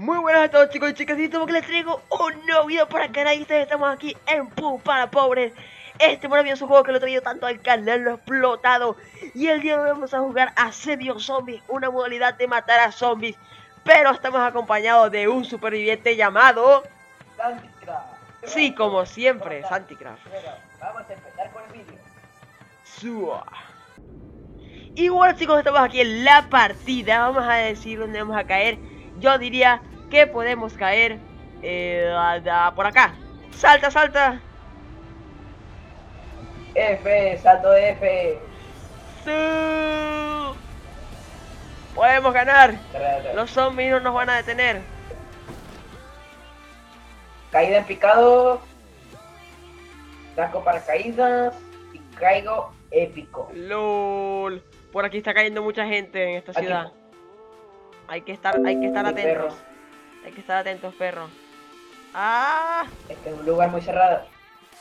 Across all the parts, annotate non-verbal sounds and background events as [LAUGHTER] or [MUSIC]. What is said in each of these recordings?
Muy buenas a todos chicos y chicas, y estamos que les traigo un nuevo video para el canal y ustedes estamos aquí en Pum para Pobres Este maravilloso juego que lo he traído tanto al canal, lo he explotado Y el día de hoy vamos a jugar Asedio Zombies, una modalidad de matar a zombies Pero estamos acompañados de un superviviente llamado... Santicraft. Sí, como siempre, Santicraft Bueno, vamos a empezar con el vídeo. Sua. Y bueno chicos, estamos aquí en la partida Vamos a decir dónde vamos a caer Yo diría que podemos caer eh, a- a- por acá Salta, salta F, salto de F. Su. Podemos ganar Los... Zombies no nos van a detener Caída en picado. Saco paracaídas. Y caigo épico. LOL Por aquí está cayendo mucha gente en esta Aquí. ciudad Hay que estar, hay que estar atentos. Hay que estar atentos, perro Ah, Este es un lugar muy cerrado.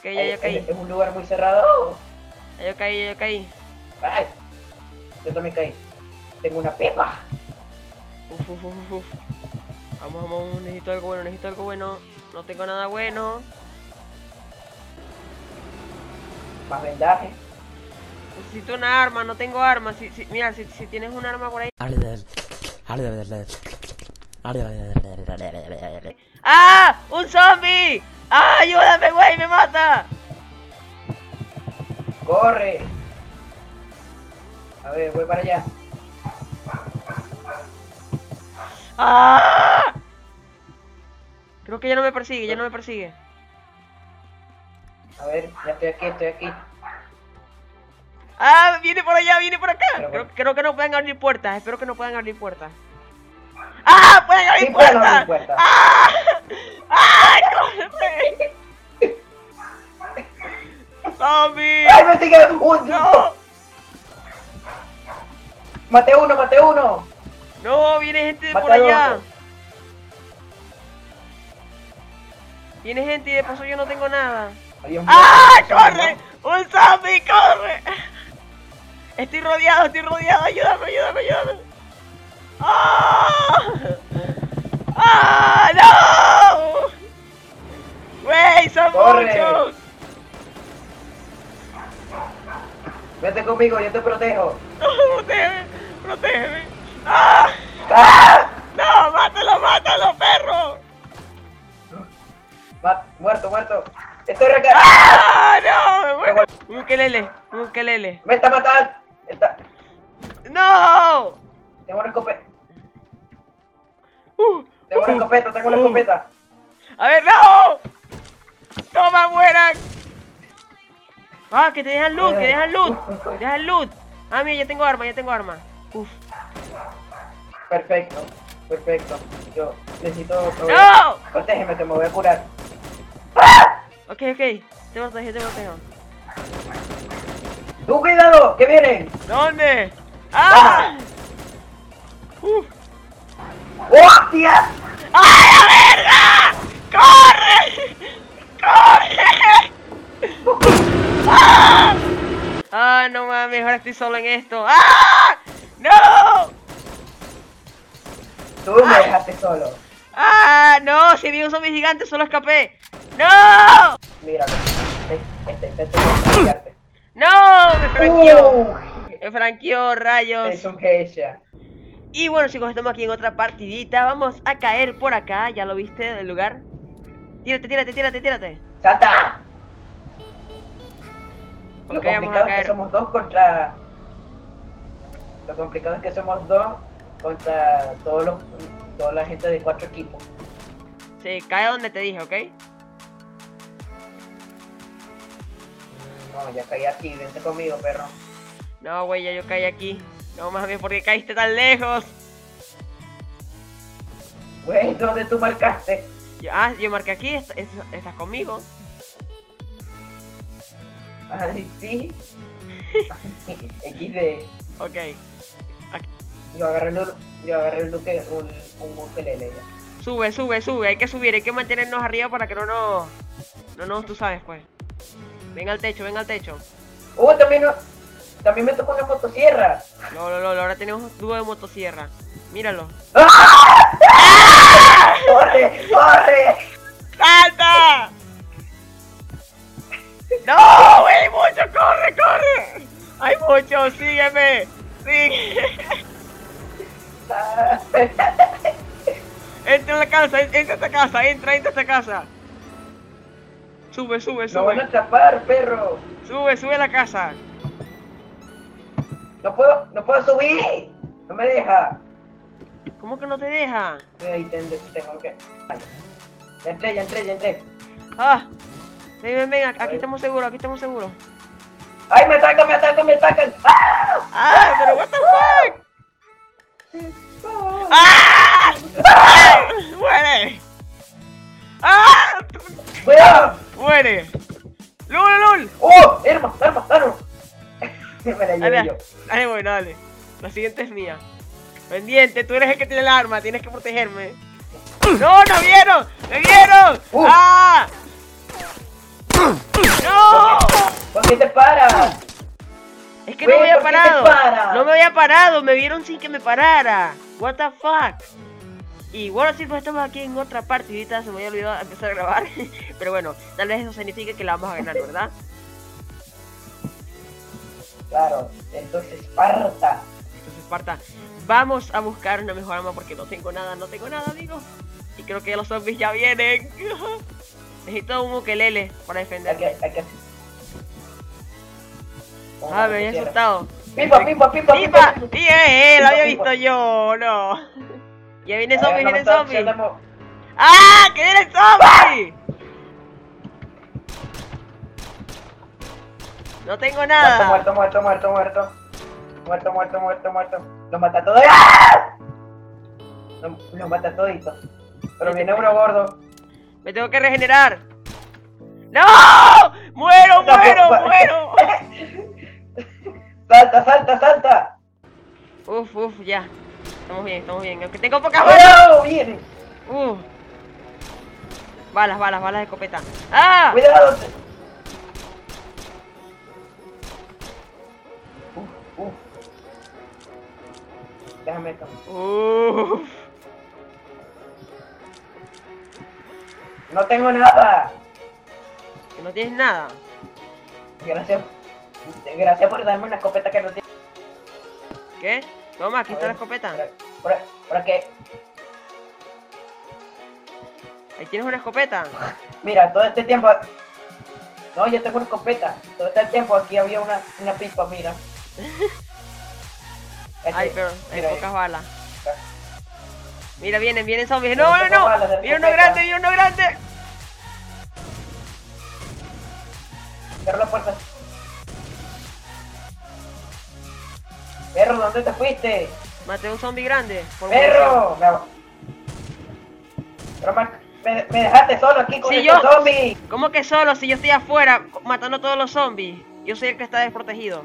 que ya yo es, caí es un lugar muy cerrado. Ya yo caí, ya yo caí Ay, yo también caí. Tengo una pepa. Uf, uf, uf, uf. Vamos, vamos, necesito algo bueno, necesito algo bueno. No tengo nada bueno. Más vendaje. Necesito una arma, no tengo arma. Si, si- mira, si, si tienes un arma por ahí. ¡Ah! ¡Un zombie! ¡Ah! ¡Ayúdame, güey! ¡Me mata! Corre. A ver, voy para allá. ¡Ah! Creo que ya no me persigue, ya no me persigue. A ver, ya estoy aquí, estoy aquí. ¡Ah! ¡Viene por allá, viene por acá! Creo que no pueden abrir puertas, espero que no puedan abrir puertas. ¡Pueden abrir Sí puertas! abrir puertas. ¡Ah! ¡Ah! ¡Córrete! ¡Zombie! ¡Ay, me sigue! [LAUGHS] ¡Un! ¡No! ¡Mate uno, mate uno! ¡No! ¡Viene gente de por allá! Viene gente y de paso yo no tengo nada. Ay, ¡Ah! ¿qué ¡Corre! ¡Un zombie! ¡Corre! Estoy rodeado, estoy rodeado. Ayúdame, ayúdame, ayúdame. ¡Ah! ¡Ah! ¡No! ¡Wey! ¡Son Corre. muchos! Vete conmigo, yo te protejo. [LAUGHS] ¡Protégeme! ¡Protégeme! ¡Ah! ¡Ah! ¡No! ¡Mátalo, mátalo, perro! Ma- muerto, muerto. Estoy reca... ¡Ah! ¡No! Me muero. Un quelele, un quelele. Me está matando. Está... ¡No! Tengo una escopeta. Tengo una uh, escopeta, tengo una uh. escopeta. ¡A ver, no! ¡Toma, mueran! ¡Ah, que te dejan loot, que dejan loot! ¡Dejan loot! Ah, mira, ya tengo arma, ya tengo arma. Uf. Perfecto, perfecto. Yo necesito... ¡No! Protégeme, que me voy a curar. Ok, ok. Te protejo, te protejo. ¡Tú cuidado! ¡Que vienen! ¿Dónde? ¡Ah! ¡Uf! ¡Hostia! ¡Ay, la verga! ¡Corre! ¡Corre! ¡Ah! ¡Ah, no mames! Ahora estoy solo en esto. ¡Ah! ¡No! Tú me dejaste solo. ¡Ah! ¡No! Si vi un zombie gigante, solo escapé. ¡No! Mira, este, este, este, este, ¡No! ¡Me franqueó! Uh, ¡Me franqueó, rayos! es un headshot. Y bueno chicos, estamos aquí en otra partidita Vamos a caer por acá, ¿ya lo viste del lugar? Tírate, tírate, tírate, tírate ¡Salta! Lo complicado es que somos dos contra... Lo complicado es que somos dos contra todos los, toda la gente de cuatro equipos. Sí, cae donde te dije, ¿ok? No, ya caí aquí, vente conmigo, perro. No, güey, ya yo caí aquí No, más bien, ¿por qué caíste tan lejos? Güey, ¿dónde tú marcaste? Yo- ah, yo marqué aquí, est- estás conmigo Ay, sí. XD. Ok Yo agarré el, yo agarré el duque, un, un ukelele ya. Sube, sube, sube, hay que subir, hay que mantenernos arriba para que no nos... No nos, tú sabes, pues Ven al techo, ven al techo Uh, también, no- también me tocó una motosierra. No, no, no, ahora tenemos dúo de motosierra. Míralo. ¡Ah! ¡Ah! ¡Corre! ¡Corre! ¡Salta! ¡No, güey! ¡Mucho! ¡Corre, corre! ¡Hay mucho! ¡Sígueme! ¡Sigue! entra a la casa, entra a esta casa, entra, entra a esta casa. Sube, sube, sube. Lo van a tapar, perro. Sube, sube a la casa. ¡No puedo, no puedo subir! ¡No me deja! ¿Cómo que no te deja? Ahí tengo, que... Ya entré, ya entré, ya entré. Ah. Ven, ven, ven, aquí estamos seguros, aquí estamos seguros. ¡Ay, me atacan, me atacan, me atacan! ¡Ah! ¡Ah! ¡Pero what the fuck! ¡Ah! ¡Ah! ¡Muere! ¡Ah! ¡Cuidado! ¡Muere! ¡Lul, lul! ¡Oh! ¡Arma, arma, arma! Me la llevé Dale, yo. dale, bueno, dale. La siguiente es mía. Pendiente, tú eres el que tiene el arma, tienes que protegerme. ¡No, no vieron! ¡Me vieron! Uh. ¡Ah! ¡No! ¿Por qué te paras? Es que no me había ¿por qué te parado. No me había parado, me vieron sin que me parara. What the fuck. Y bueno, sí, pues estamos aquí en otra parte. y Ahorita se me había olvidado empezar a grabar. [LAUGHS] Pero bueno, tal vez eso signifique que la vamos a ganar, ¿verdad? Claro, entonces Esparta. Entonces, Esparta, vamos a buscar una mejor arma porque no tengo nada, no tengo nada, amigo. Y creo que los zombies ya vienen. [LAUGHS] Necesito un ukelele para Hay que, defenderme. hay que... Ah, me había asustado. ¡Pipa, pipa, pipa, ¡Pipa! pipa! ¡Y eh, eh! ¡Lo había visto yo! ¡No! [LAUGHS] Ya viene zombie, viene zombie. ¡Ah! ¡Que viene el zombie! No tengo Muerto, nada. muerto, muerto, muerto, muerto. Muerto, muerto, muerto, muerto. Los mata todos. ¡Ah! Los, los mata toditos. Pero viene uno gordo. Me tengo que regenerar. ¡No! ¡Muero, No, muero, muero! [LAUGHS] Salta, salta, salta. Uf, uf, ya. Estamos bien, estamos bien. Aunque tengo pocas balas. ¡Cuidado! Viene. Uf. Balas, balas, balas de escopeta. ¡Ah! Cuidado. Déjame esto. Uf. No tengo nada. Que no tienes nada. Gracias. Gracias por darme una escopeta que no tiene. ¿Qué? Toma, aquí está la escopeta. Por, por qué? Ahí tienes una escopeta. Mira, todo este tiempo. No, yo tengo una escopeta. Todo este tiempo aquí había una, una pipa, mira. [LAUGHS] Ay, Este, pero hay mira, pocas balas. Mira, vienen, vienen zombies. No, no, no. Viene uno grande, viene uno grande. Cierra la puerta. Perro, ¿dónde te fuiste? Maté un zombie grande. por ¡Perro! Me... Pero me, dejaste solo aquí con yo- zombie. ¿Cómo que solo si yo estoy afuera matando a todos los zombies? Yo soy el que está desprotegido.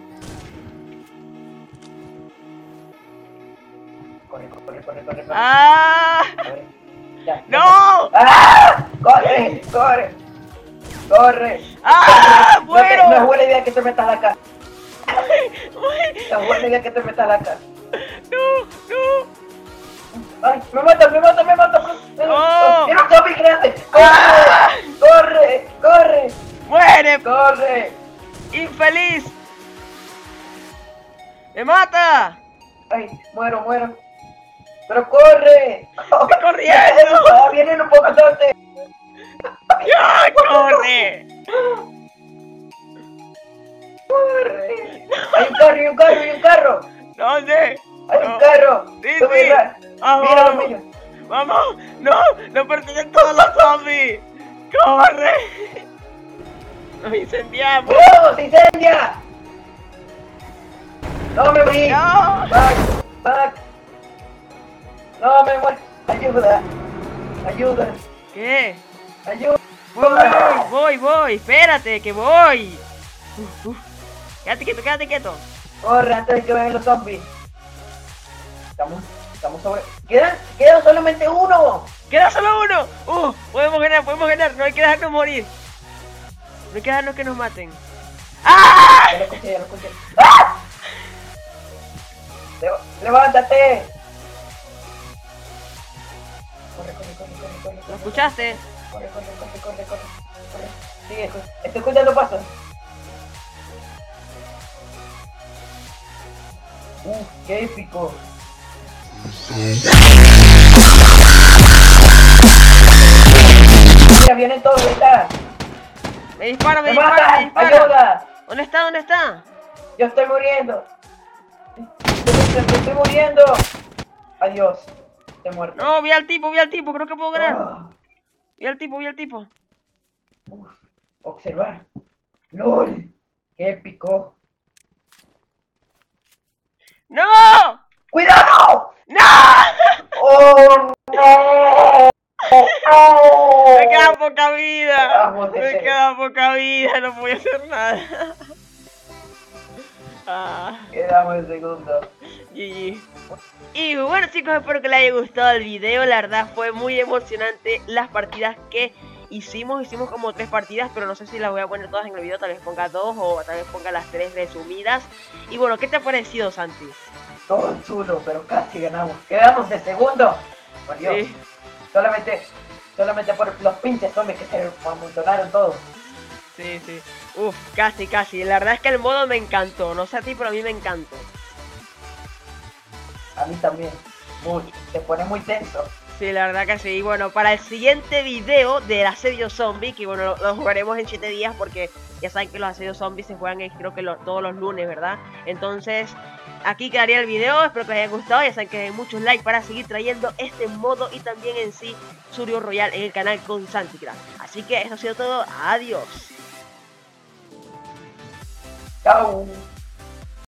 Corre, corre, corre, corre, corre. ¡Ah! corre. Ya, ya. ¡No! ¡Ah! ¡Corre! ¡Corre! ¡Corre! ¡Ah! No, te- ¡Muero! no es buena idea que te metas a la casa. No es buena idea que te metas a la casa. ¡No! ¡No! ¡Ay! ¡Me mata, me mata, me mata! me- ¡Oh! ¡Mira un zombie grande! ¡Ah! ¡Corre! ¡Corre! ¡Muere! ¡Corre! ¡Infeliz! ¡Me mata! ¡Ay! ¡Muero, muero! ¡Pero corre! ¡Estoy [LAUGHS] corriendo! [LAUGHS] ¡Ah, ¡Vienen un poco tarde! [LAUGHS] ¡Ya! ¡Corre! ¡Corre! ¡Hay un carro, hay un carro, hay un carro! ¿Dónde? ¡Hay No. un carro! Sí, sí. mira, ¡Vamos! ¡Mira lo mío! ¡Vamos! ¡No! ¡No persiguen todos los zombies! ¡Corre! ¡Nos incendiamos! ¡No! ¡Se incendia! ¡No me morí! ¡No! ¡Back! ¡Back! ¡No me muero! ¡Ayuda! ¡Ayuda! ¿Qué? ¡Ayuda! Voy, voy, voy, espérate, que voy. Uf. Quédate quieto, quédate quieto. ¡Corre antes de que vengan los zombies! Estamos, estamos sobre... ¡Quedan, quedan solamente uno! Queda solo uno. Uh, podemos ganar, podemos ganar. No hay que dejarnos morir. No hay que dejarnos que nos maten. ¡Ah! Ya lo escuché, ya lo escuché. ¡Ah! ¡Levántate! Corre, corre, corre, corre, corre, ¿Lo corre, escuchaste? corre, corre, corre, corre, corre, corre. Sigue, estoy escuchando pasos. Uf, qué épico. vienen todos, ahorita. Me dispara, me ¡Me dispara, me. ¡Ayuda! ¿Dónde está? ¿Dónde está? Yo estoy muriendo. Me estoy muriendo. Adiós. Muerto. No, vi al tipo, vi al tipo, creo que puedo ganar. Ah, Vi al tipo, vi al tipo. uf, observar. LOL. Qué épico. ¡No! ¡Cuidado! ¡No! ¡Oh, no! ¡Oh! Me queda poca vida. Vamos, Me queda poca vida, no voy a hacer nada. Ah, Quedamos en segundo. GG. Y bueno chicos, espero que les haya gustado el video, la verdad fue muy emocionante las partidas que hicimos, hicimos como tres partidas, pero no sé si las voy a poner todas en el video, tal vez ponga dos o tal vez ponga las tres resumidas. Y bueno, ¿qué te ha parecido Santi? Todo chulo, pero casi ganamos. Quedamos de segundo. Por Dios. Sí. Solamente, solamente por los pinches zombies que se amontonaron todos. Sí, sí. Uf, casi, casi. La verdad es que el modo me encantó. No sé a ti, pero a mí me encantó. A mí también. Mucho. Se pone muy tenso. Sí, la verdad que sí. Y bueno, para el siguiente video del asedio zombie, que bueno, lo, lo jugaremos en 7 días porque ya saben que los asedios zombies se juegan eh, creo que lo- todos los lunes, ¿verdad? Entonces, aquí quedaría el video. Espero que les haya gustado. Ya saben que den muchos likes para seguir trayendo este modo y también en sí Surio Royal en el canal con Santicraft. Así que eso ha sido todo. Adiós. Chao.